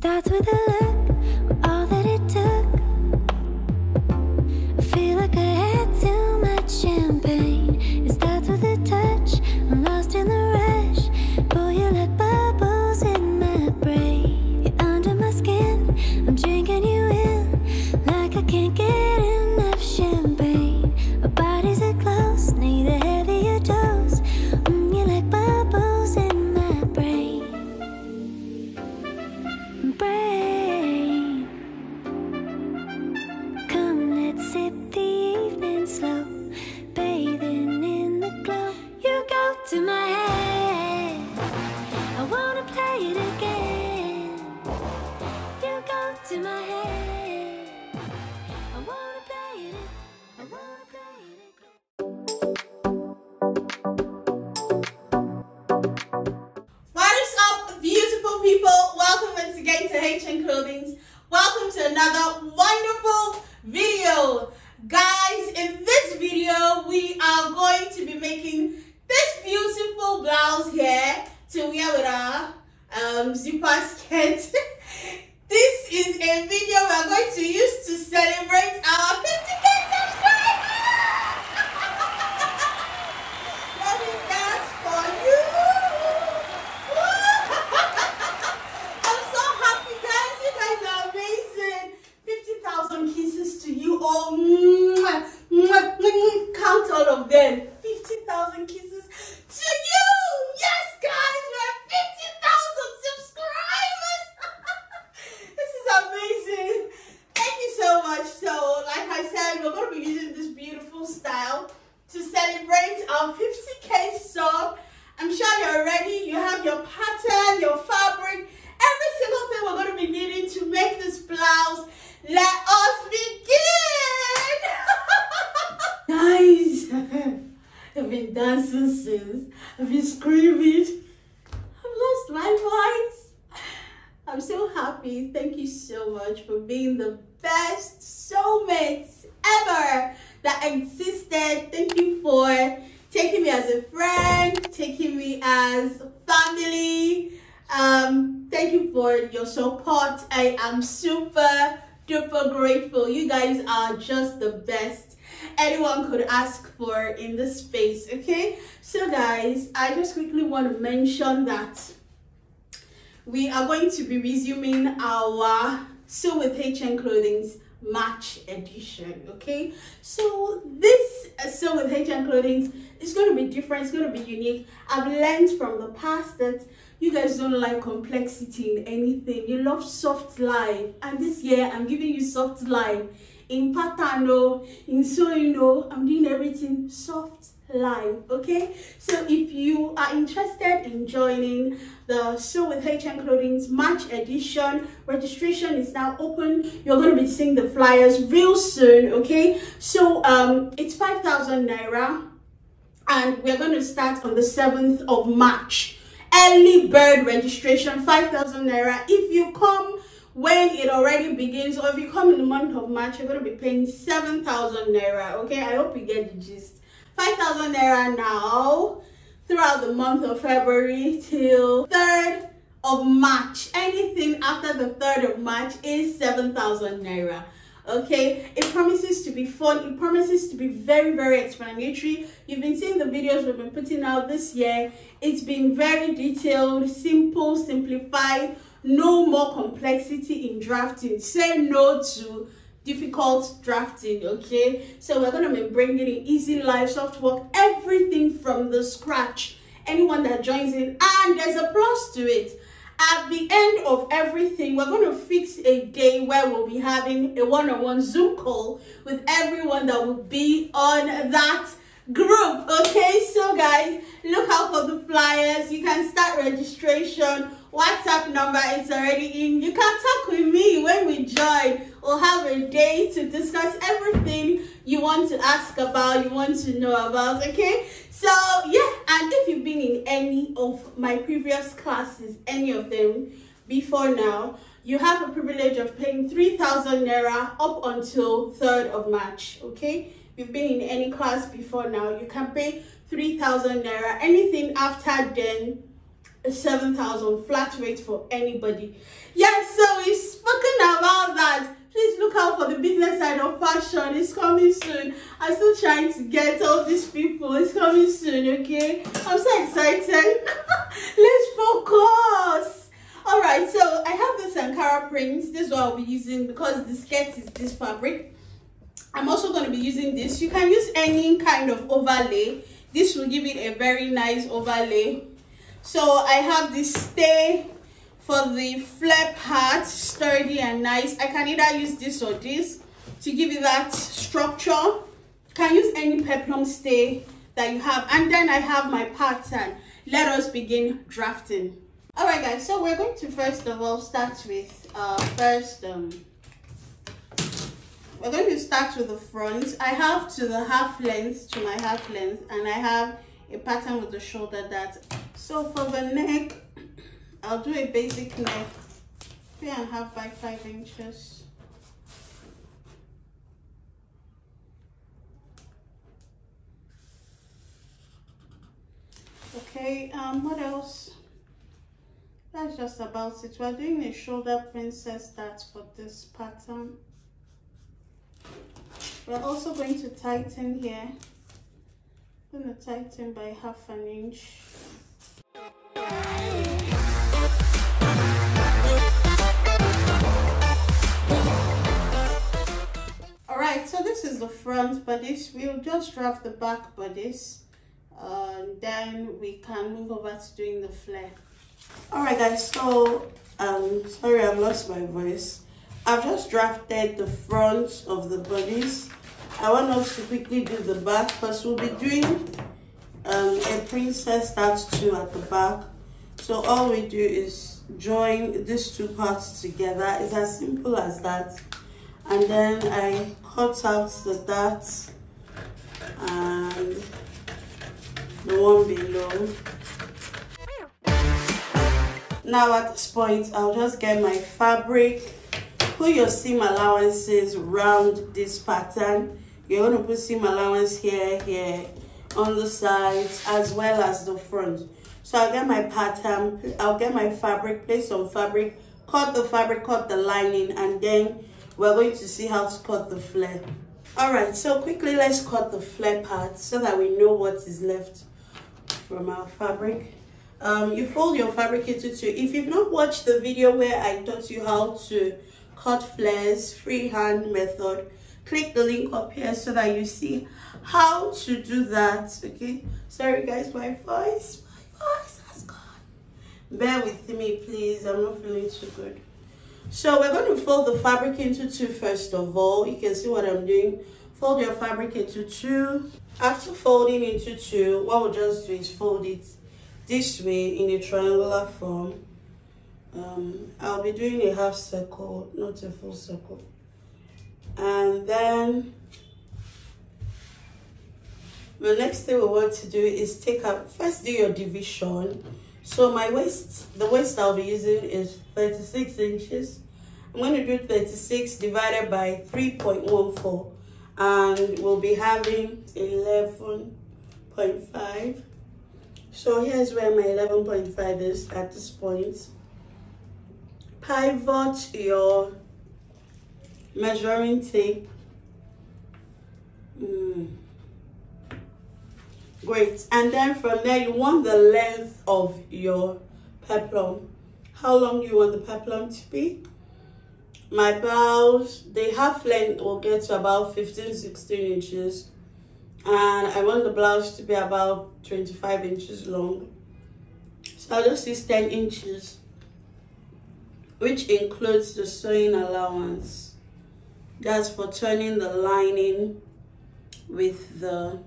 starts with a look, much for being the best soulmates ever that existed. Thank you for taking me as a friend, taking me as family. Um, thank you for your support. I am super duper grateful. You guys are just the best anyone could ask for in this space. Okay, so guys, I just quickly want to mention that we are going to be resuming our Sew with HN Clothing's March edition. Okay, so this uh, Sew with HN Clothing's is going to be different, it's going to be unique. I've learned from the past that you guys don't like complexity in anything, you love soft life, and this year I'm giving you soft life in pattern, oh, in sewing, oh, I'm doing everything soft live okay? So if you are interested in joining the show with hm clothing's march edition registration is now open. You're going to be seeing the flyers real soon okay? So um it's 5000 naira and we're going to start on the 7th of march. Early bird registration 5000 naira. If you come when it already begins or if you come in the month of march you're going to be paying 7000 naira okay? I hope you get the gist 5,000 naira now throughout the month of February till 3rd of March. Anything after the 3rd of March is 7,000 naira. Okay, it promises to be fun. It promises to be very, very explanatory. You've been seeing the videos we've been putting out this year. It's been very detailed, simple, simplified, no more complexity in drafting. Say no to difficult drafting okay? So we're going to be bringing in easy life soft work everything from the scratch. Anyone that joins in and there's a plus to it. At the end of everything we're going to fix a day where we'll be having a one-on-one zoom call with everyone that will be on that group okay? So guys look out for the flyers. You can start registration. Whatsapp number is already in. You can talk with me when we join we'll have a day to discuss everything you want to ask about you want to know about okay? So yeah and if you've been in any of my previous classes any of them before now you have a privilege of paying 3000 naira up until 3rd of march okay? You've been in any class before now you can pay 3000 naira anything after then 7,000 flat rate for anybody. Yeah, so we've spoken about that please look out for the business side of fashion. It's coming soon. I'm still trying to get all these people. It's coming soon okay? I'm so excited. Let's focus. All right so i have this ankara print this is what i'll be using because the skirt is this fabric. I'm also going to be using this. You can use any kind of overlay. This will give it a very nice overlay. So i have this stay for the flap part sturdy and nice. I can either use this or this to give it that structure. Can use any peplum stay that you have. And then i have my pattern. Let us begin drafting. All right guys so we're going to first of all start with uh first um we're going to start with the front. I have to the half length to my half length and i have a pattern with the shoulder that so for the neck i'll do a basic neck three and a half by five inches. Okay um what else? That's just about it. We're doing a shoulder princess dart for this pattern. We're also going to tighten here. I'm going to tighten by half an inch right so this is the front bodice. We'll just draft the back bodice uh, then we can move over to doing the flare. All right guys so um sorry i've lost my voice. I've just drafted the front of the bodice. I want us to quickly do the back because we'll be doing um, a princess dart two at the back. So all we do is join these two parts together. It's as simple as that and then i cut out the darts and the one below. Now at this point i'll just get my fabric put your seam allowances round this pattern. You're going to put seam allowance here here on the sides as well as the front. So i'll get my pattern i'll get my fabric place some fabric cut the fabric cut the lining and then we're going to see how to cut the flare. All right so quickly let's cut the flare part so that we know what is left from our fabric. Um, you fold your fabric into two. If you've not watched the video where i taught you how to cut flares freehand method click the link up here so that you see how to do that okay? Sorry guys my voice my voice has gone. Bear with me please. I'm not feeling too good so we're going to fold the fabric into two first of all. You can see what i'm doing. Fold your fabric into two. After folding into two what we'll just do is fold it this way in a triangular form. Um, i'll be doing a half circle not a full circle. And then the next thing we want to do is take up first do your division so my waist the waist i'll be using is 36 inches. I'm going to do 36 divided by 3.14 and we'll be having 11.5 so here's where my 11.5 is at this point. Pivot your measuring tape. Mm. Great. And then from there you want the length of your peplum. How long you want the peplum to be? My blouse the half length will get to about 15 16 inches. And i want the blouse to be about 25 inches long. So i'll just use 10 inches which includes the sewing allowance. That's for turning the lining with the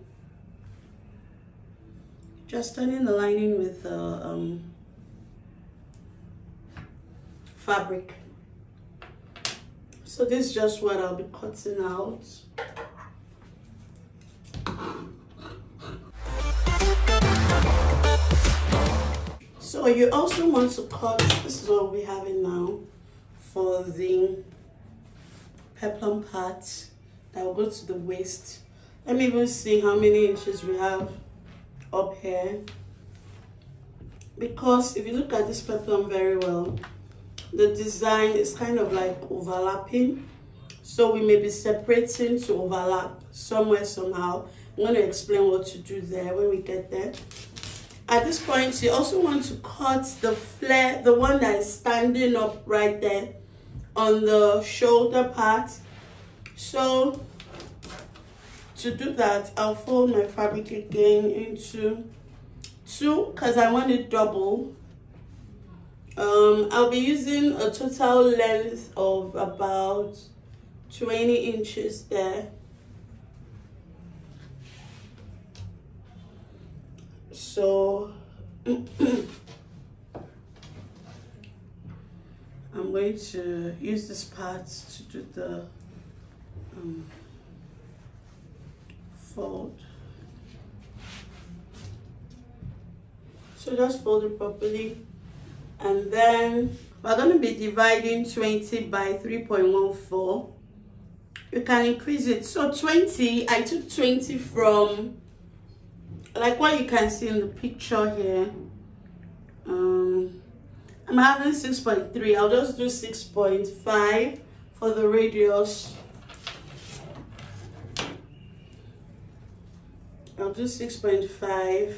just turning the lining with the um, fabric. So this is just what I'll be cutting out. So you also want to cut this is what we're having now for the peplum part that will go to the waist. Let me even see how many inches we have up here. Because if you look at this peplum very well the design is kind of like overlapping. So we may be separating to overlap somewhere somehow. I'm going to explain what to do there when we get there. At this point you also want to cut the flare the one that is standing up right there on the shoulder part. So to do that i'll fold my fabric again into two because i want it double. Um i'll be using a total length of about 20 inches there. So I'm going to use this part to do the um, fold. So just fold it properly. And then we're going to be dividing 20 by 3.14 you can increase it. So 20 i took 20 from like what you can see in the picture here. Um i'm having 6.3 i'll just do 6.5 for the radius do 6.5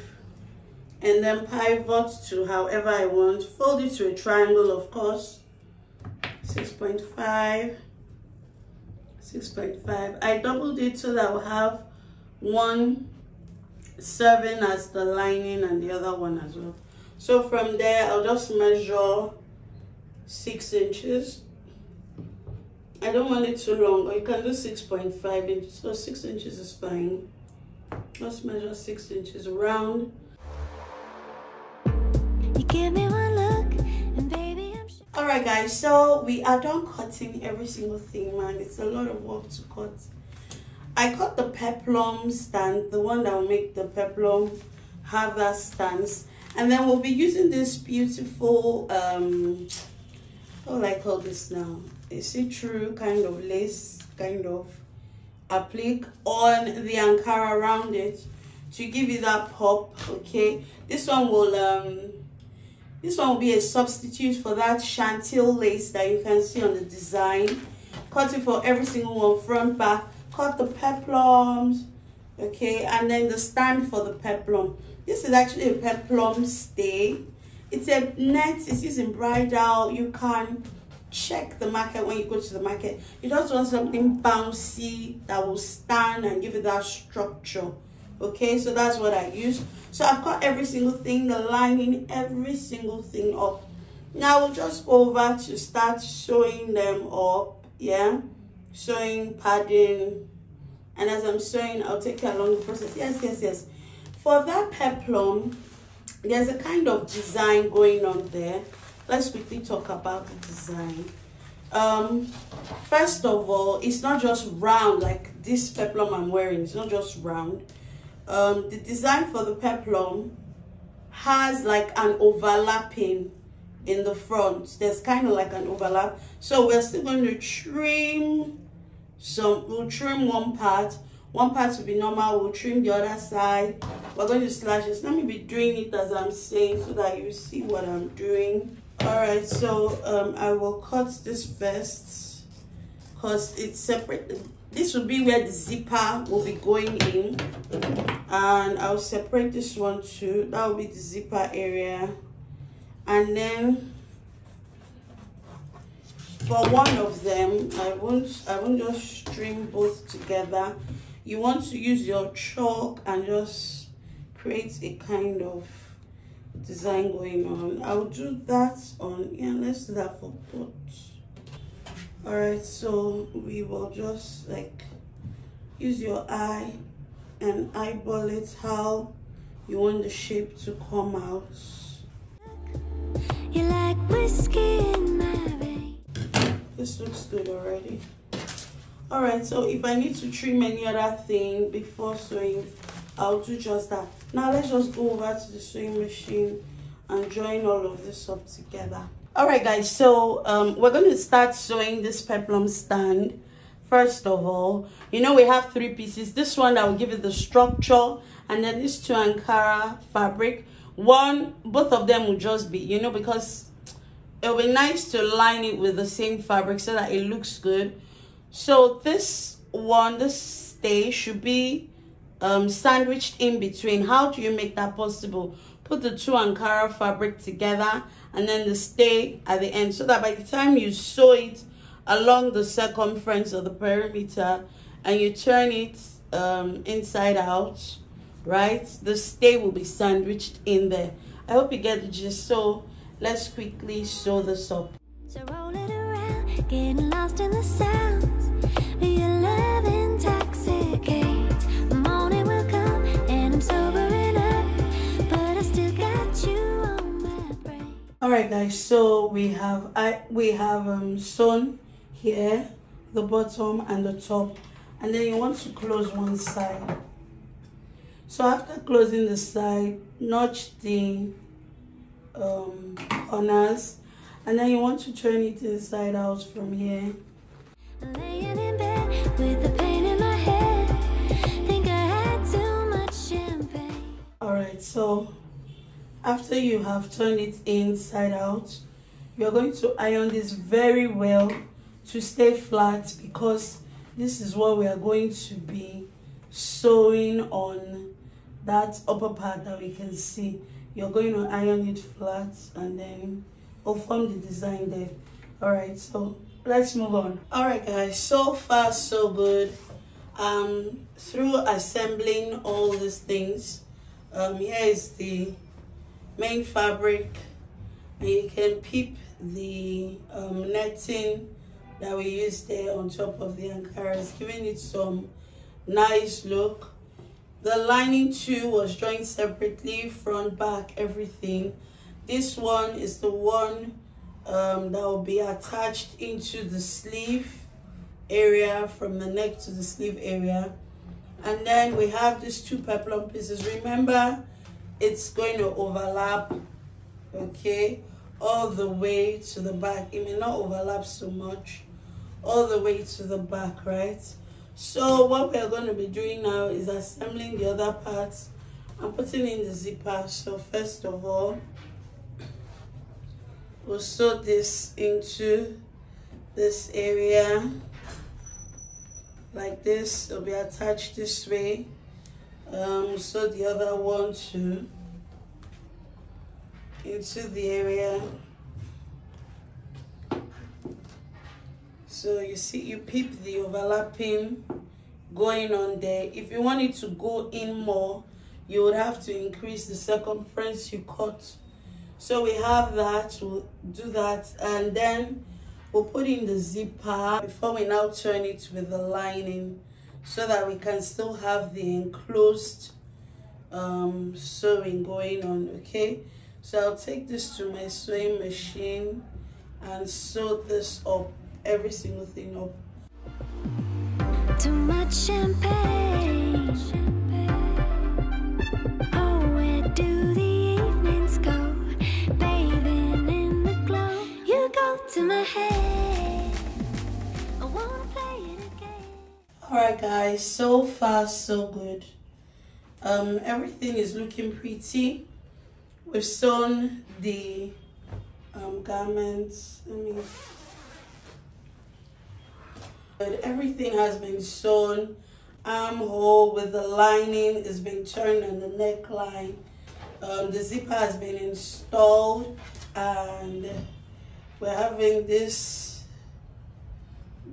and then pivot to however i want. Fold it to a triangle of course. 6.5 6.5 i doubled it so that i'll have one serving as the lining and the other one as well. So from there i'll just measure six inches. I don't want it too long or you can do 6.5 inches. So six inches is fine just measure six inches around. You give me one look, and baby, I'm all right guys so we are done cutting every single thing man. It's a lot of work to cut. I cut the peplum stand the one that will make the peplum have that stance. And then we'll be using this beautiful um what will i call this now? A see-through kind of lace kind of applique on the ankara around it to give you that pop okay this one will um this one will be a substitute for that Chantilly lace that you can see on the design. Cut it for every single one, front, back. Cut the peplums, okay? And then the stand for the peplum. This is actually a peplum stay. It's a net, it's using in bridal. You can check the market when you go to the market. You just want something bouncy that will stand and give it that structure. Okay so that's what i use. So i've got every single thing the lining every single thing up. Now we'll just go over to start sewing them up yeah? Sewing padding. And as i'm sewing i'll take you along the process. Yes yes yes. For that peplum there's a kind of design going on there let's quickly talk about the design um first of all it's not just round like this peplum i'm wearing it's not just round um, the design for the peplum has like an overlapping in the front. There's kind of like an overlap. So we're still going to trim some, we'll trim one part. One part will be normal, we'll trim the other side. We're going to slash this. Let me be doing it as I'm saying so that you see what I'm doing. Alright, so um, I will cut this first because it's separate. This will be where the zipper will be going in and i'll separate this one too. That will be the zipper area. And then for one of them i won't i won't just string both together. You want to use your chalk and just create a kind of design going on. I'll do that on yeah let's do that for both. All right so we will just like use your eye and eyeball it how you want the shape to come out. You like whiskey in my veins. this looks good already. All right so if i need to trim any other thing before sewing i'll do just that. Now let's just go over to the sewing machine and join all of this up together. All right guys so um, we're going to start sewing this peplum stand. First of all you know we have three pieces. This one that will give it the structure and then these two ankara fabric. One both of them will just be you know because it'll be nice to line it with the same fabric so that it looks good. So this one this stay should be um, sandwiched in between. How do you make that possible? Put the two ankara fabric together and then the stay at the end so that by the time you sew it along the circumference of the perimeter and you turn it um, inside out right the stay will be sandwiched in there. I hope you get the gist. So let's quickly sew this up. So roll it around, getting lost in the sounds. All right guys so we have i we have um sewn here the bottom and the top and then you want to close one side so after closing the side notch the um corners and then you want to turn it inside out from here Laying in bed with the pain in my head. Think I had too much champagne. all right so after you have turned it inside out you're going to iron this very well to stay flat because this is what we are going to be sewing on that upper part that we can see. You're going to iron it flat and then we'll form the design there. All right so let's move on. All right guys so far so good. Um through assembling all these things um here is the main fabric and you can peep the um, netting that we used there on top of the Ankaras, giving it some nice look. The lining too was joined separately, front, back, everything. This one is the one um, that will be attached into the sleeve area from the neck to the sleeve area. And then we have these two peplum pieces. Remember, it's going to overlap, okay, all the way to the back. It may not overlap so much, all the way to the back, right? So what we are going to be doing now is assembling the other parts and putting in the zipper. So first of all, we'll sew this into this area like this. It'll be attached this way. Um, so the other one too into the area. So you see, you peep the overlapping going on there. If you want it to go in more, you would have to increase the circumference you cut. So we have that, we'll do that, and then we'll put in the zipper before we now turn it with the lining so that we can still have the enclosed um, sewing going on, okay? So I'll take this to my sewing machine and sew this up, every single thing up. Too much champagne. Oh, where do the evenings go? Bathing in the glow. You go to my head. Alright guys, so far so good. Um, everything is looking pretty. We've sewn the um, garments. Let me but everything has been sewn armhole with the lining is been turned on the neckline um, the zipper has been installed and we're having this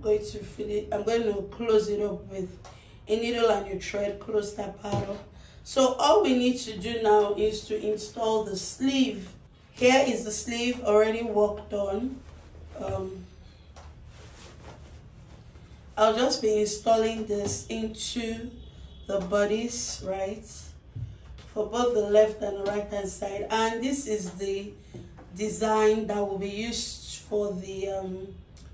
going to fill it i'm going to close it up with a needle and a thread close that part up so all we need to do now is to install the sleeve here is the sleeve already worked on um, I'll just be installing this into the bodice, right? For both the left and the right hand side. And this is the design that will be used for the um,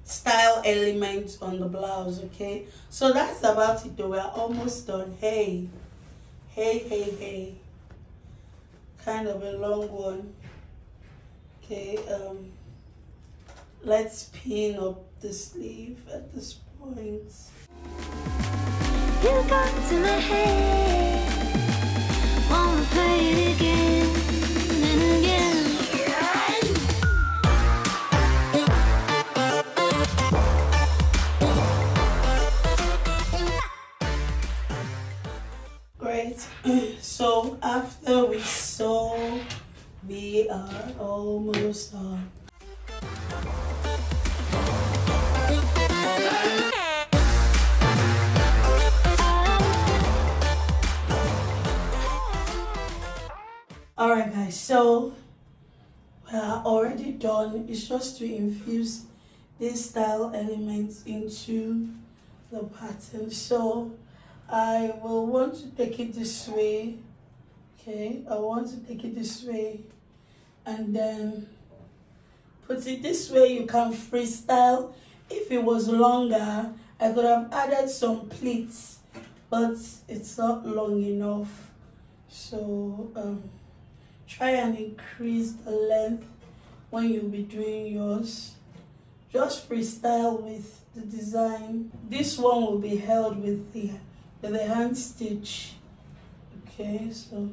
style element on the blouse, okay? So that's about it though. We're almost done. Hey, hey, hey, hey. Kind of a long one. Okay, um, let's pin up the sleeve at this point. You got to my head. Play it again. right. So after we sew we are almost done. All right guys so we are already done. It's just to infuse this style element into the pattern. So I will want to take it this way. Okay, I want to take it this way and then put it this way. You can freestyle. If it was longer, I could have added some pleats, but it's not long enough. So um, try and increase the length when you'll be doing yours just freestyle with the design this one will be held with the with the hand stitch okay so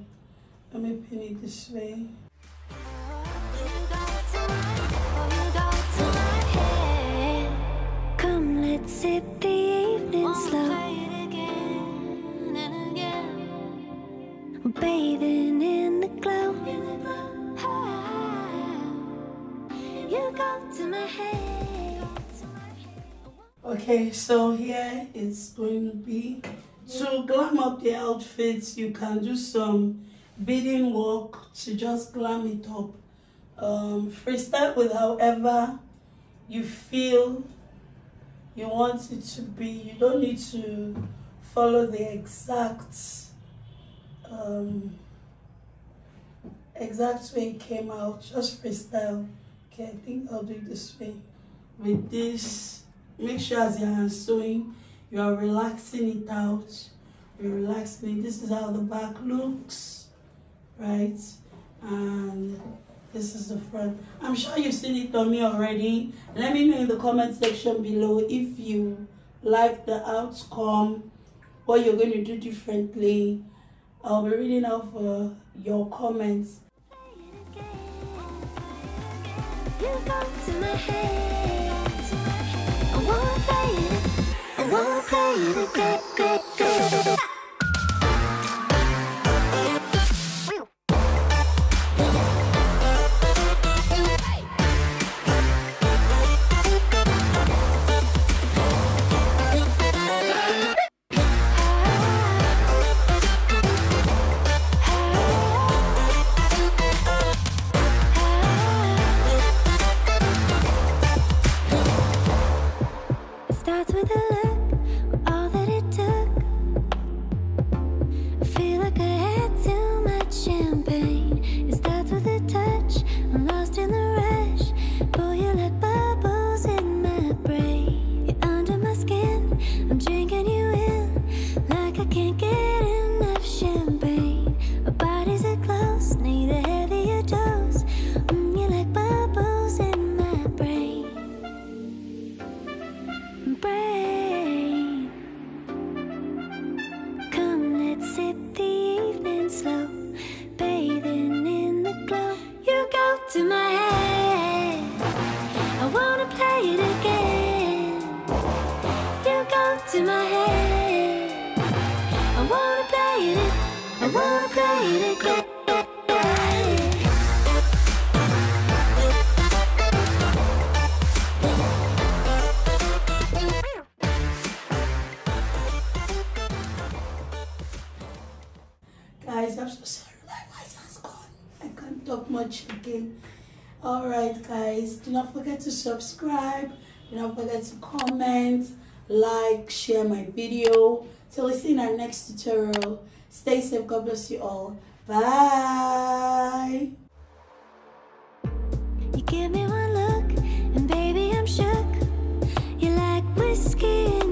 let me pin it this way Come, let's sip the evening slow. Bathing in the glow. You go to my head. okay so here it's going to be to glam up the outfits. You can do some beading work to just glam it up. Um, freestyle with however you feel you want it to be. You don't need to follow the exact um, exact way it came out. Just freestyle. Okay i think i'll do it this way with this. Make sure as your hand sewing you are relaxing it out. You're relaxing it. This is how the back looks right? And this is the front. I'm sure you've seen it on me already. Let me know in the comment section below if you like the outcome what you're going to do differently. I'll be reading out your comments it again. Alright guys, do not forget to subscribe, do not forget to comment, like, share my video. Till we see in our next tutorial. Stay safe, God bless you all. Bye. You give me one look, and baby, I'm shook. You like whiskey.